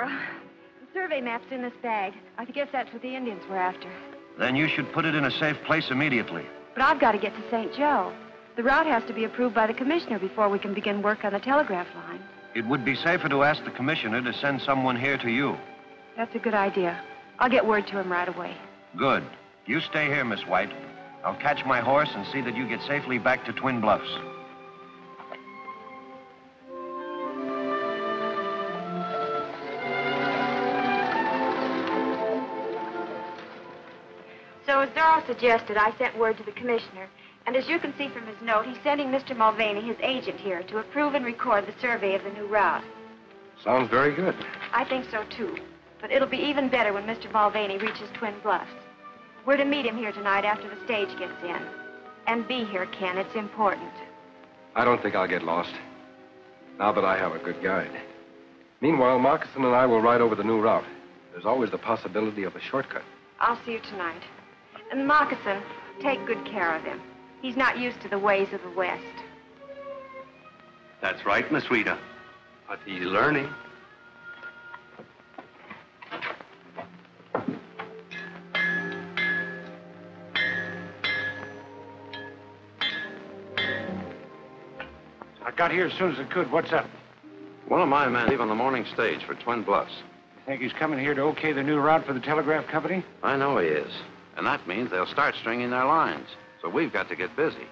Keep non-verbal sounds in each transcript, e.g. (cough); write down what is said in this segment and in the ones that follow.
Zorro. The survey map's in this bag. I guess that's what the Indians were after. Then you should put it in a safe place immediately. But I've got to get to St. Joe. The route has to be approved by the commissioner before we can begin work on the telegraph line. It would be safer to ask the commissioner to send someone here to you. That's a good idea. I'll get word to him right away. Good. You stay here, Miss White. I'll catch my horse and see that you get safely back to Twin Bluffs. Doral suggested, I sent word to the commissioner. And as you can see from his note, he's sending Mr. Mulvaney, his agent here, to approve and record the survey of the new route. Sounds very good. I think so, too. But it'll be even better when Mr. Mulvaney reaches Twin Bluffs. We're to meet him here tonight after the stage gets in. And be here, Ken. It's important. I don't think I'll get lost. Now that I have a good guide. Meanwhile, Moccasin and I will ride over the new route. There's always the possibility of a shortcut. I'll see you tonight. And Moccasin, take good care of him. He's not used to the ways of the West. That's right, Miss Rita. But he's learning. I got here as soon as I could. What's up? One of my men leave on the morning stage for Twin Bluffs. You think he's coming here to okay the new route for the telegraph company? I know he is. And that means they'll start stringing their lines. So we've got to get busy.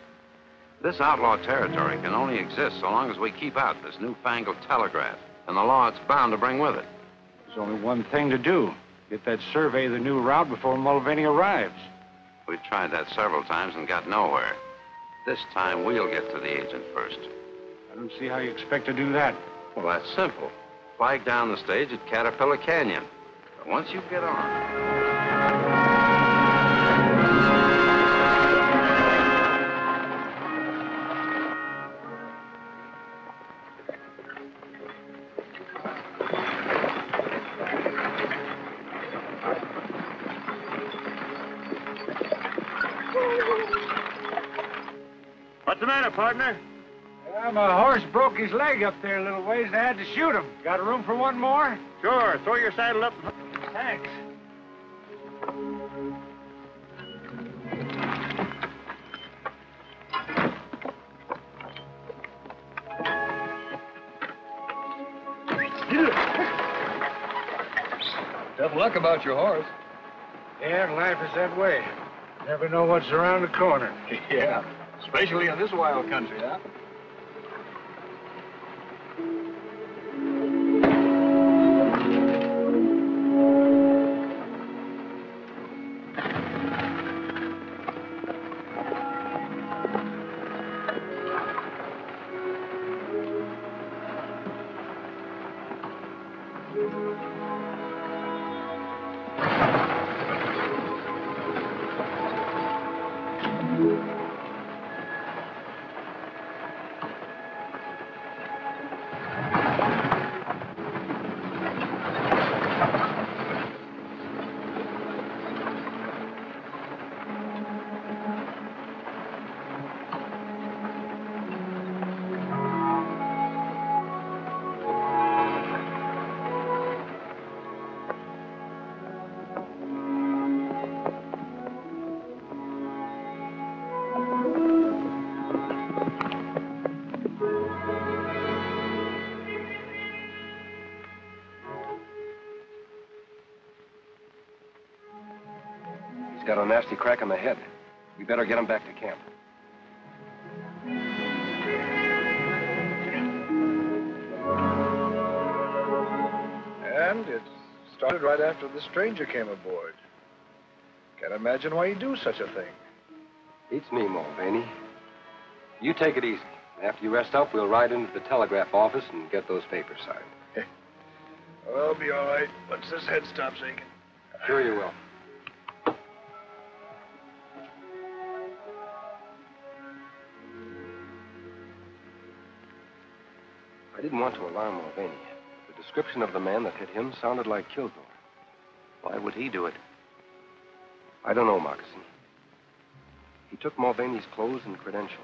This outlaw territory can only exist so long as we keep out this newfangled telegraph and the law it's bound to bring with it. There's only one thing to do. Get that survey of the new route before Mulvaney arrives. We've tried that several times and got nowhere. This time we'll get to the agent first. I don't see how you expect to do that. Well, that's simple. Flag down the stage at Caterpillar Canyon. But once you get on, What's the matter, partner? Well, my horse broke his leg up there a little ways. And I had to shoot him. Got room for one more? Sure. Throw your saddle up. Thanks. Tough luck about your horse. Yeah, life is that way. Never know what's around the corner. (laughs) yeah, especially in this wild country, huh? Got a nasty crack on the head. We better get him back to camp. And it started right after the stranger came aboard. Can't imagine why he'd do such a thing. Beats me, Mulvaney. You take it easy. After you rest up, we'll ride into the telegraph office and get those papers signed. (laughs) I'll be all right once this head stops aching. Sure you will. Didn't want to alarm Mulvaney. The description of the man that hit him sounded like Kilgore. Why would he do it? I don't know, Moccasin. He took Mulvaney's clothes and credentials.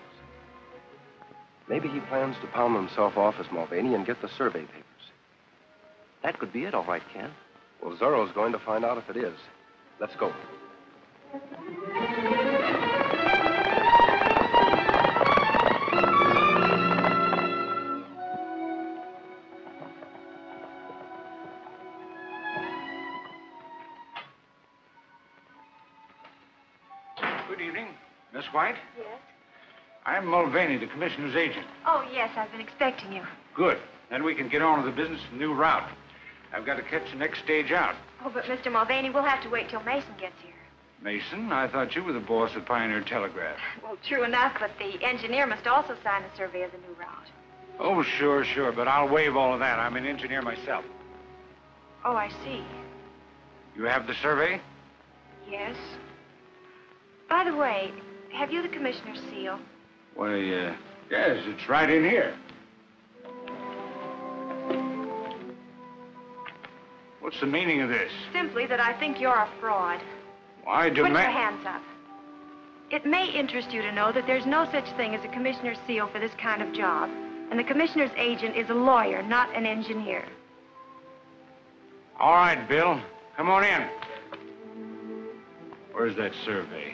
Maybe he plans to palm himself off as Mulvaney and get the survey papers. That could be it, all right, Ken. Well, Zorro's going to find out if it is. Let's go. Miss White? Yes? I'm Mulvaney, the commissioner's agent. Oh, yes, I've been expecting you. Good. Then we can get on with the business of the new route. I've got to catch the next stage out. Oh, but Mr. Mulvaney, we'll have to wait till Mason gets here. Mason, I thought you were the boss at Pioneer Telegraph. (laughs) Well, true enough, but the engineer must also sign a survey of the new route. Oh, sure, sure, but I'll waive all of that. I'm an engineer myself. Oh, I see. You have the survey? Yes. By the way, have you the commissioner's seal? Why, uh, yes, it's right in here. What's the meaning of this? Simply that I think you're a fraud. Why do Put your hands up. It may interest you to know that there's no such thing as a commissioner's seal for this kind of job. And the commissioner's agent is a lawyer, not an engineer. All right, Bill. Come on in. Where's that survey?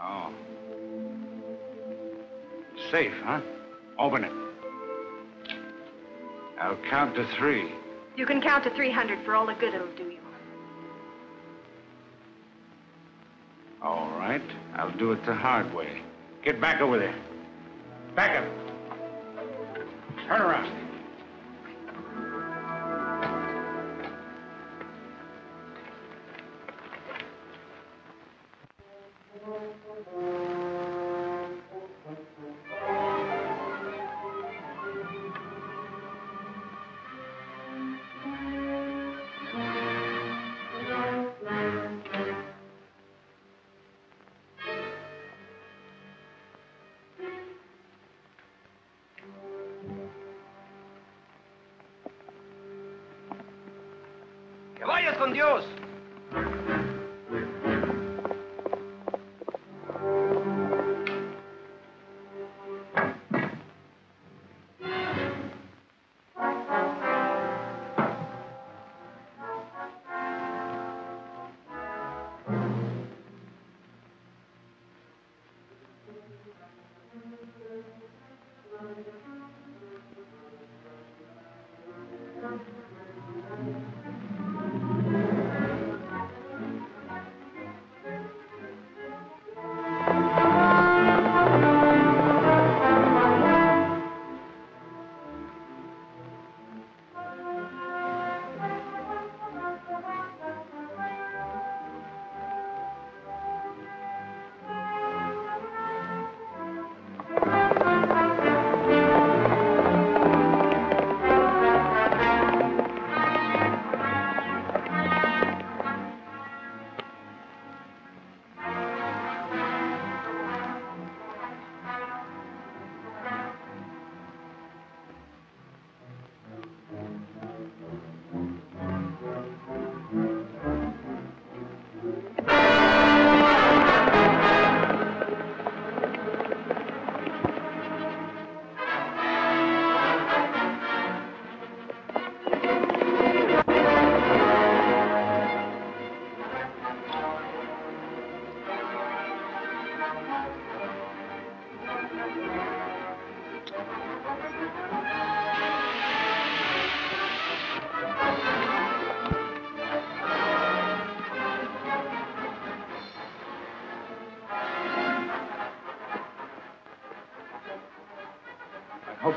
Oh. Safe, huh? Open it. I'll count to three. You can count to 300 for all the good it'll do you. All right. I'll do it the hard way. Get back over there. Back up. Turn around. ¡Que vayas con Dios!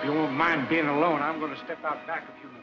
You won't mind being alone. I'm going to step out back a few minutes.